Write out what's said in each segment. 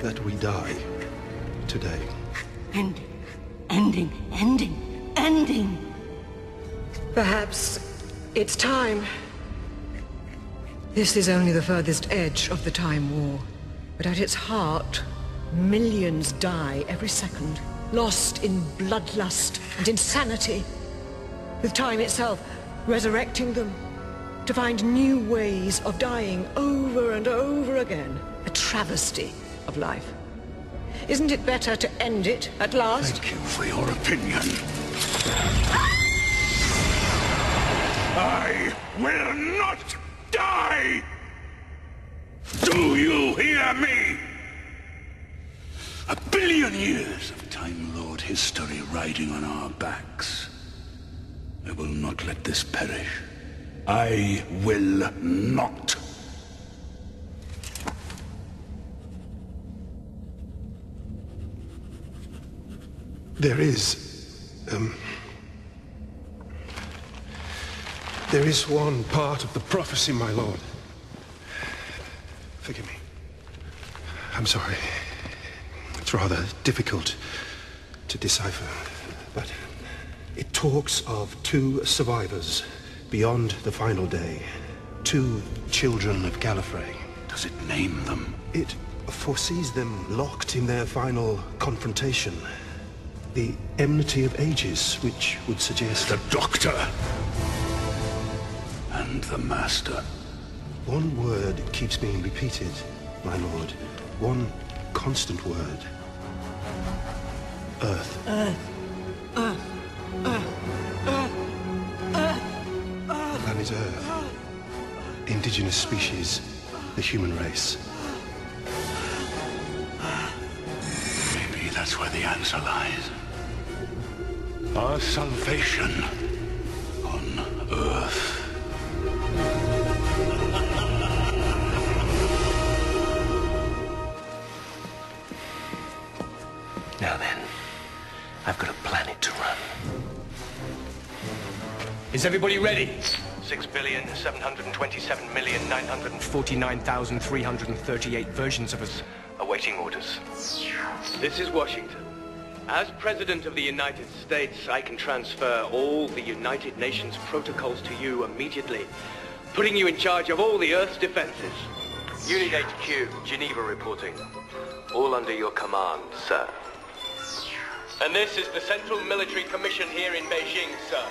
that we die today. Ending. Ending. Ending. Ending. Perhaps it's time. This is only the furthest edge of the Time War. But at its heart, millions die every second, lost in bloodlust and insanity. With time itself resurrecting them to find new ways of dying over and over again. A travesty of life. Isn't it better to end it at last? Thank you for your opinion. I will not die! Do you hear me? A billion years of Time Lord history riding on our backs. I will not let this perish. I will not. There is... Um, there is one part of the prophecy, my lord. Forgive me. I'm sorry. It's rather difficult to decipher, but it talks of two survivors beyond the final day. Two children of Gallifrey. Does it name them? It foresees them locked in their final confrontation. The enmity of ages, which would suggest... The Doctor! And the Master. One word keeps being repeated, my lord. One constant word. Earth. Earth. Earth. Earth. Earth. Earth. Earth. Planet Earth. Indigenous species. The human race. Maybe that's where the answer lies. Our salvation on Earth. Now then, I've got a planet to run. Is everybody ready? Six billion, seven hundred and twenty-seven million, nine hundred and forty-nine thousand, three hundred and thirty-eight versions of us awaiting orders. This is Washington. As President of the United States, I can transfer all the United Nations protocols to you immediately, putting you in charge of all the Earth's defenses. Unit HQ, Geneva reporting. All under your command, sir. And this is the Central Military Commission here in Beijing, sir.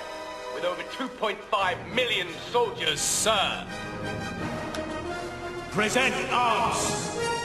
With over 2.5 million soldiers, sir. Present arms!